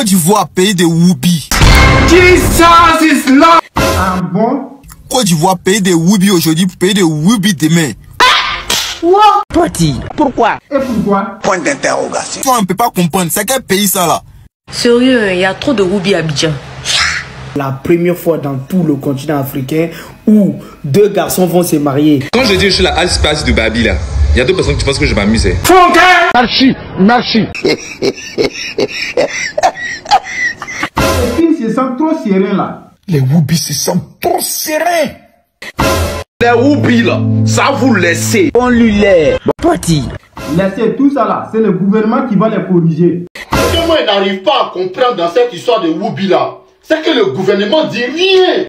Côte d'Ivoire, pays de Woubi. Jesus is Lord. Ah bon? Côte d'Ivoire, pays de Woubi aujourd'hui, pays de Woubi demain. Petit. Pourquoi? Et pourquoi? Point d'interrogation. Toi, on ne peut pas comprendre. C'est quel pays ça là? Sérieux, il y a trop de Ruby à Abidjan. La première fois dans tout le continent africain où deux garçons vont se marier. Quand je dis que je suis la Alspace de Babi là, il y a deux personnes qui pensent que je m'amuse. Merci, merci. Les filles se sentent trop sereins là. Les Woubi se sentent trop sereins. Les Woubi là, ça vous laissez. On lui lait. Petit. Laissez tout ça là, c'est le gouvernement qui va les corriger. Ce que moi je n'arrive pas à comprendre dans cette histoire de Woubi là, c'est que le gouvernement dit rien.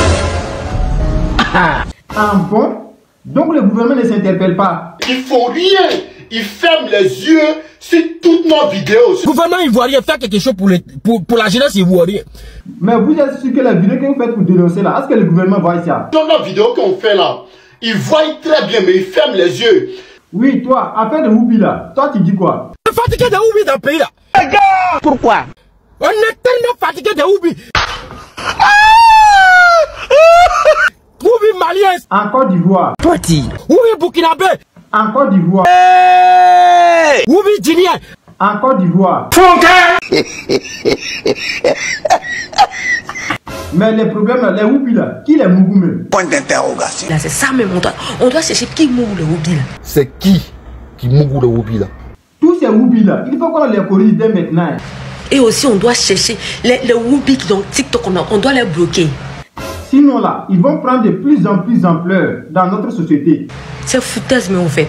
Ah bon? Donc le gouvernement ne s'interpelle pas. Ils font rien. Ils ferment les yeux sur toutes nos vidéos. Le gouvernement ivoirien fait quelque chose pour, les, pour, pour la jeunesse ivoirienne. Mais vous êtes sûr que la vidéo que vous faites pour dénoncer là, est-ce que le gouvernement voit ça? Dans nos vidéos qu'on fait là, ils voient très bien mais ils ferment les yeux. Oui, toi, affaire de Woubi là, toi tu dis quoi? On est fatigué de Oubi dans le pays là. Pourquoi? On est tellement fatigué de Oubi. Malien. En Côte d'Ivoire, Petit. Oubi burkinabé? en Côte d'Ivoire, Oubi guinéen. en Côte d'Ivoire. Mais les problèmes là, les Woubi là, qui les Mougou même Point d'interrogation. Là, c'est ça même. On doit, on doit chercher qui mou le Ruby là. C'est qui qui mourut le Woubi là Tous ces Woubi là, il faut qu'on les corrige dès maintenant. Et aussi, on doit chercher les, les qui ont TikTok, on, a- on doit les bloquer. Sinon là, ils vont prendre de plus en plus d'ampleur dans notre société. C'est foutaise, mais en fait.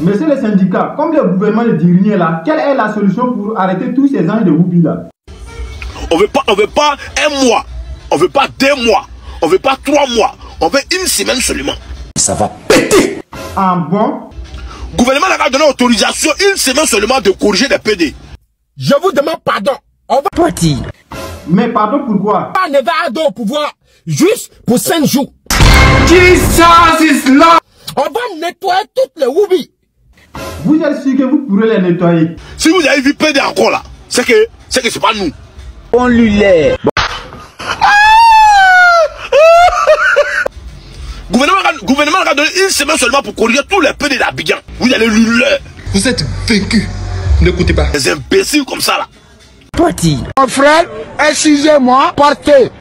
Monsieur le syndicat, comme le gouvernement ne dit rien là, quelle est la solution pour arrêter tous ces anges de Woubi là? On veut pas, on veut pas un mois. On veut pas deux mois. On veut pas trois mois. On veut une semaine seulement. Ça va péter. En bon? Gouvernement n'a qu'à donner autorisation une semaine seulement de corriger les PD. Je vous demande pardon. On va Petit. Mais pardon pourquoi? Pas lever Ado au pouvoir juste pour 5 jours. Jesus is Lord. On va nettoyer toutes les Oubi. Vous êtes sûr que vous pourrez les nettoyer? Si vous avez vu PD encore là, c'est que c'est que c'est pas nous. On lui lait. Gouvernement gouvernement qu'à donner une semaine seulement pour corriger tous les PD d'Abidjan. Vous allez lui leur. Vous êtes vaincu. N'écoutez pas. Des imbéciles comme ça là. Petit. Mon frère, excusez-moi, partez.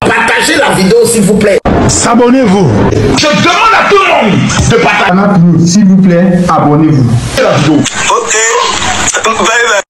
Partagez la vidéo s'il vous plaît. S'abonnez-vous. Je demande à tout le monde de partager S'il vous plaît, abonnez-vous. la vidéo. Ok. Bye bye.